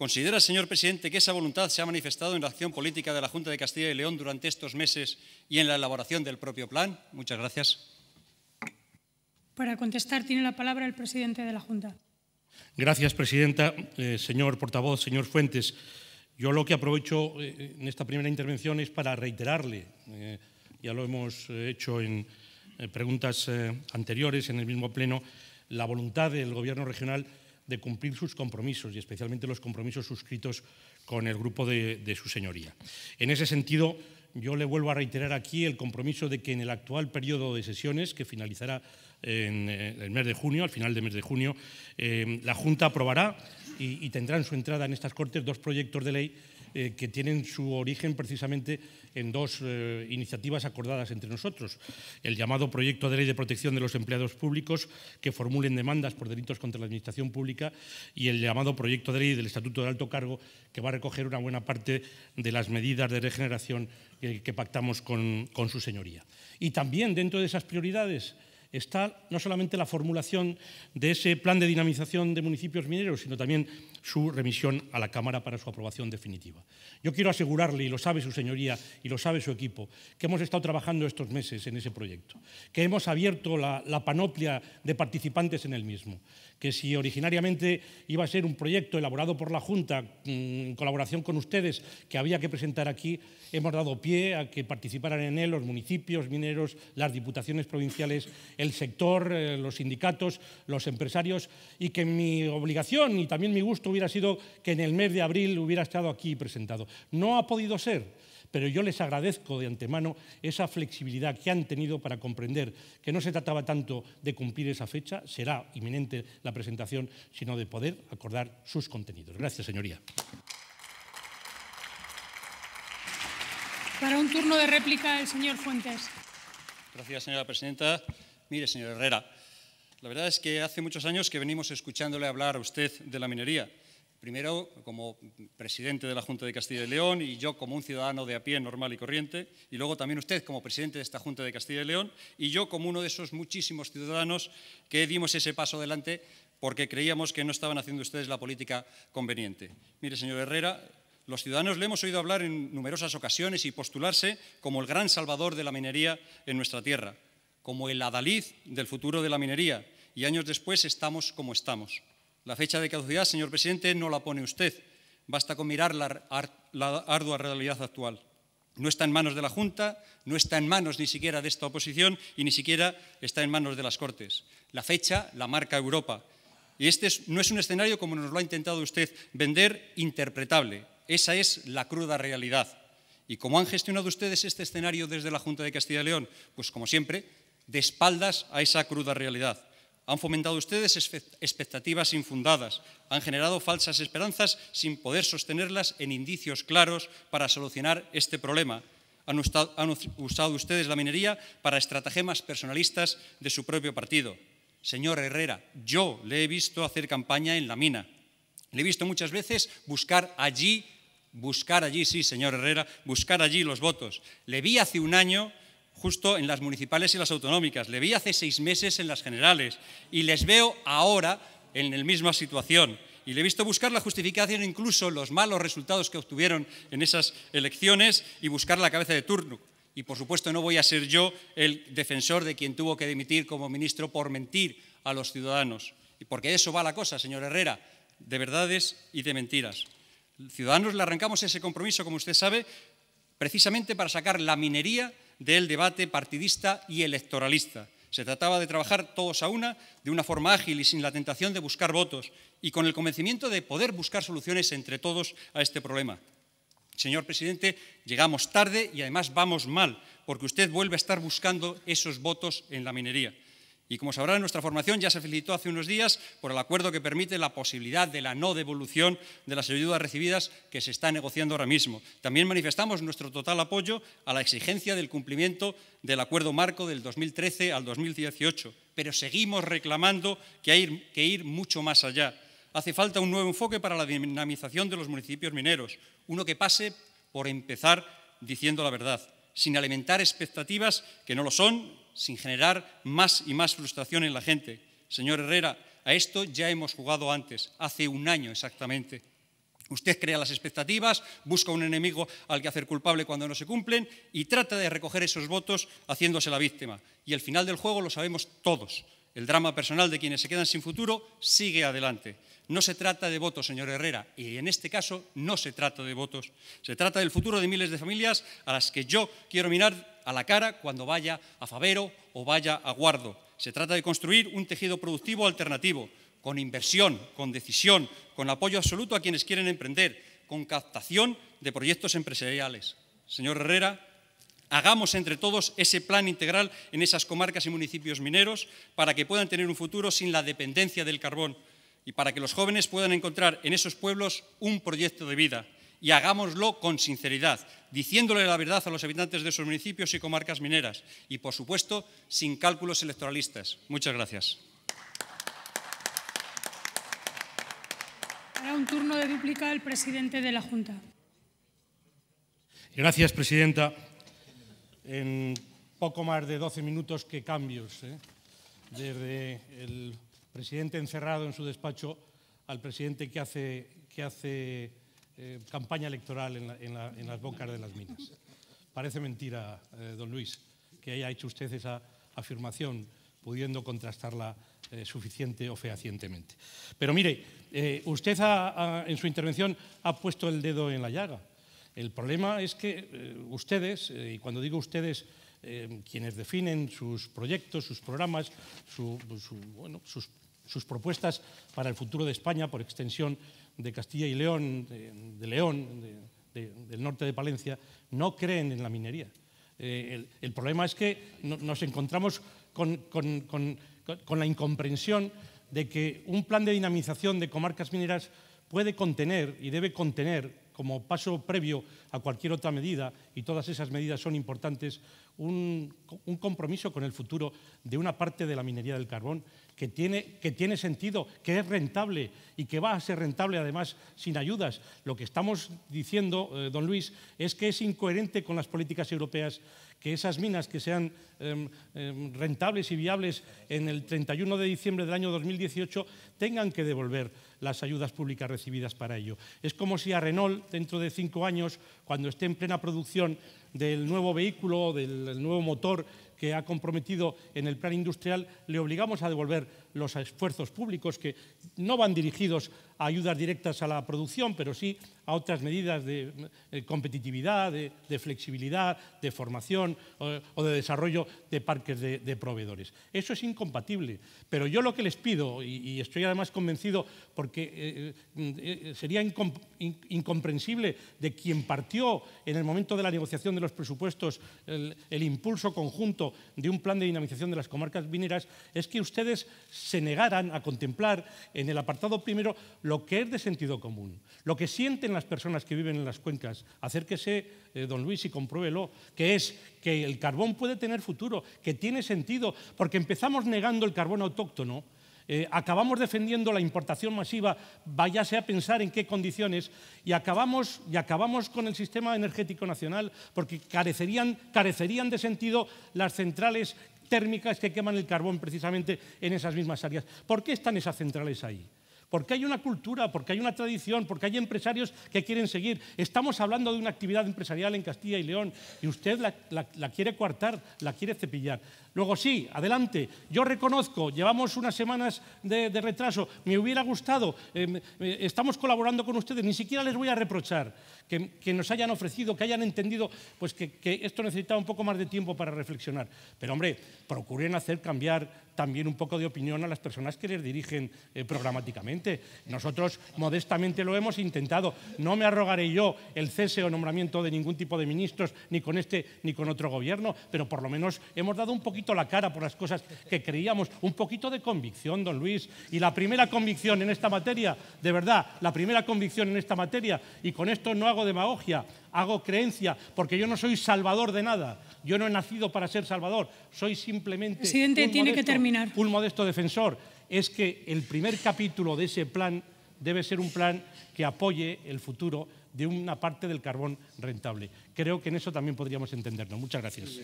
¿Considera, señor presidente, que esa voluntad se ha manifestado en la acción política de la Junta de Castilla y León durante estos meses y en la elaboración del propio plan? Muchas gracias. Para contestar tiene la palabra el presidente de la Junta. Gracias, presidenta. Eh, señor portavoz, señor Fuentes, yo lo que aprovecho eh, en esta primera intervención es para reiterarle, eh, ya lo hemos hecho en preguntas anteriores en el mismo pleno, la voluntad del Gobierno regional de cumplir sus compromisos y especialmente los compromisos suscritos con el grupo de, su señoría. En ese sentido, yo le vuelvo a reiterar aquí el compromiso de que en el actual periodo de sesiones, que finalizará en eh, el mes de junio, al final del mes de junio, eh, la Junta aprobará y, y tendrá en su entrada en estas Cortes dos proyectos de ley eh, que tienen su origen precisamente en dos eh, iniciativas acordadas entre nosotros. El llamado Proyecto de Ley de Protección de los Empleados Públicos que formulen demandas por delitos contra la Administración Pública y el llamado Proyecto de Ley del Estatuto de Alto Cargo que va a recoger una buena parte de las medidas de regeneración que, pactamos con, con su señoría. Y también dentro de esas prioridades está no solamente la formulación de ese plan de dinamización de municipios mineros, sino también su remisión a la Cámara para su aprobación definitiva. Yo quiero asegurarle, y lo sabe su señoría y lo sabe su equipo, que hemos estado trabajando estos meses en ese proyecto, que hemos abierto la, panoplia de participantes en el mismo, que si originariamente iba a ser un proyecto elaborado por la Junta en colaboración con ustedes que había que presentar aquí, hemos dado pie a que participaran en él los municipios mineros, las diputaciones provinciales, el sector, eh, los sindicatos, los empresarios y que mi obligación y también mi gusto hubiera sido que en el mes de abril hubiera estado aquí presentado. No ha podido ser pero yo les agradezco de antemano esa flexibilidad que han tenido para comprender que no se trataba tanto de cumplir esa fecha, será inminente la presentación, sino de poder acordar sus contenidos. Gracias, señoría. Para un turno de réplica, el señor Fuentes. Gracias, señora presidenta. Mire, señor Herrera, la verdad es que hace muchos años que venimos escuchándole hablar a usted de la minería primero como presidente de la Junta de Castilla y León y yo como un ciudadano de a pie normal y corriente, y luego también usted como presidente de esta Junta de Castilla y León y yo como uno de esos muchísimos ciudadanos que dimos ese paso adelante porque creíamos que no estaban haciendo ustedes la política conveniente. Mire, señor Herrera, los ciudadanos le hemos oído hablar en numerosas ocasiones y postularse como el gran salvador de la minería en nuestra tierra, como el adalid del futuro de la minería, y años después estamos como estamos. La fecha de caducidad, señor presidente, no la pone usted. Basta con mirar la, ardua realidad actual. No está en manos de la Junta, no está en manos ni siquiera de esta oposición y ni siquiera está en manos de las Cortes. La fecha la marca Europa. Y este no es un escenario, como nos lo ha intentado usted vender, interpretable. Esa es la cruda realidad. ¿Y cómo han gestionado ustedes este escenario desde la Junta de Castilla y León? Pues como siempre, de espaldas a esa cruda realidad. Han fomentado ustedes expectativas infundadas, han generado falsas esperanzas sin poder sostenerlas en indicios claros para solucionar este problema. Han usado ustedes la minería para estratagemas personalistas de su propio partido. Señor Herrera, yo le he visto hacer campaña en la mina. Le he visto muchas veces buscar allí, buscar allí, sí, señor Herrera, buscar allí los votos. Le vi hace un año justo en las municipales y las autonómicas. Le vi hace seis meses en las generales y les veo ahora en la misma situación. Y le he visto buscar la justificación incluso los malos resultados que obtuvieron en esas elecciones y buscar la cabeza de turno. Y por supuesto no voy a ser yo el defensor de quien tuvo que dimitir como ministro por mentir a los ciudadanos. Y porque eso va la cosa, señor Herrera, de verdades y de mentiras. Ciudadanos le arrancamos ese compromiso, como usted sabe, precisamente para sacar la minería del debate partidista y electoralista. Se trataba de trabajar todos a una, de una forma ágil y sin la tentación de buscar votos, y con el convencimiento de poder buscar soluciones entre todos a este problema. Señor presidente, llegamos tarde y además vamos mal, porque usted vuelve a estar buscando esos votos en la minería. Y como sabrá, nuestra formación ya se felicitó hace unos días por el acuerdo que permite la posibilidad de la no devolución de las ayudas recibidas que se está negociando ahora mismo. También manifestamos nuestro total apoyo a la exigencia del cumplimiento del acuerdo marco del 2013 al 2018, pero seguimos reclamando que hay que ir mucho más allá. Hace falta un nuevo enfoque para la dinamización de los municipios mineros, uno que pase por empezar diciendo la verdad, sin alimentar expectativas que no lo son sin generar más y más frustración en la gente. Señor Herrera, a esto ya hemos jugado antes, hace un año exactamente. Usted crea las expectativas, busca un enemigo al que hacer culpable cuando no se cumplen y trata de recoger esos votos haciéndose la víctima. Y el final del juego lo sabemos todos. El drama personal de quienes se quedan sin futuro sigue adelante. No se trata de votos, señor Herrera, y en este caso no se trata de votos. Se trata del futuro de miles de familias a las que yo quiero mirar a la cara cuando vaya a Favero o vaya a Guardo. Se trata de construir un tejido productivo alternativo, con inversión, con decisión, con apoyo absoluto a quienes quieren emprender, con captación de proyectos empresariales. Señor Herrera, hagamos entre todos ese plan integral en esas comarcas y municipios mineros para que puedan tener un futuro sin la dependencia del carbón y para que los jóvenes puedan encontrar en esos pueblos un proyecto de vida. Y hagámoslo con sinceridad, diciéndole la verdad a los habitantes de esos municipios y comarcas mineras y, por supuesto, sin cálculos electoralistas. Muchas gracias. Ahora un turno de dúplica el presidente de la Junta. Gracias, presidenta. En poco más de 12 minutos, qué cambios. ¿eh? Desde el presidente encerrado en su despacho al presidente que hace, que hace eh, campaña electoral en, las bocas de las minas. Parece mentira, eh, don Luis, que haya hecho usted esa afirmación pudiendo contrastarla eh, suficiente o fehacientemente. Pero mire, usted en su intervención ha puesto el dedo en la llaga. El problema es que ustedes, y cuando digo ustedes, quienes definen sus proyectos, sus programas, sus, propuestas para el futuro de España, por extensión de Castilla y León, de, León, del norte de Palencia, no creen en la minería. El, problema es que nos encontramos con, la incomprensión de que un plan de dinamización de comarcas mineras puede contener y debe contener como paso previo a cualquier otra medida, y todas esas medidas son importantes, un, compromiso con el futuro de una parte de la minería del carbón que tiene, que tiene sentido, que es rentable y que va a ser rentable además sin ayudas. Lo que estamos diciendo, eh, don Luis, es que es incoherente con las políticas europeas que esas minas que sean em, em, rentables y viables en el 31 de diciembre del año 2018 tengan que devolver las ayudas públicas recibidas para ello. Es como si a Renault, dentro de cinco años, cuando esté en plena producción del nuevo vehículo, del nuevo motor que ha comprometido en el plan industrial, le obligamos a devolver los esfuerzos públicos que no van dirigidos a ayudas directas a la producción, pero sí a otras medidas de, eh, competitividad, de, flexibilidad, de formación o, de desarrollo de parques de, proveedores. Eso es incompatible. Pero yo lo que les pido, y, estoy además convencido porque eh, eh, sería incomprensible de quien partió en el momento de la negociación de los presupuestos el, el impulso conjunto de un plan de dinamización de las comarcas mineras, es que ustedes se negaran a contemplar en el apartado primero lo que es de sentido común, lo que sienten las personas que viven en las cuencas. Acérquese, eh, don Luis, y compruébelo, que es que el carbón puede tener futuro, que tiene sentido, porque empezamos negando el carbón autóctono, eh, acabamos defendiendo la importación masiva, váyase a pensar en qué condiciones, y acabamos, y acabamos con el sistema energético nacional, porque carecerían, carecerían de sentido las centrales térmicas que queman el carbón precisamente en esas mismas áreas. ¿Por qué están esas centrales ahí? Porque hay una cultura, porque hay una tradición, porque hay empresarios que quieren seguir. Estamos hablando de una actividad empresarial en Castilla y León y usted la, quiere coartar, la quiere cepillar. Luego sí, adelante, yo reconozco, llevamos unas semanas de, retraso, me hubiera gustado, eh, estamos colaborando con ustedes, ni siquiera les voy a reprochar que, nos hayan ofrecido, que hayan entendido pues que, esto necesitaba un poco más de tiempo para reflexionar. Pero hombre, procuren hacer cambiar también un poco de opinión a las personas que les dirigen eh, programáticamente. Nosotros modestamente lo hemos intentado. No me arrogaré yo el cese o nombramiento de ningún tipo de ministros, ni con este ni con otro gobierno, pero por lo menos hemos dado un poquito la cara por las cosas que creíamos, un poquito de convicción, don Luis. Y la primera convicción en esta materia, de verdad, la primera convicción en esta materia, y con esto no hago demagogia, hago creencia, porque yo no soy salvador de nada. Yo no he nacido para ser salvador, soy simplemente Presidente, un, tiene modesto, que terminar. un modesto defensor. Es que el primer capítulo de ese plan debe ser un plan que apoye el futuro de una parte del carbón rentable. Creo que en eso también podríamos entendernos. Muchas gracias.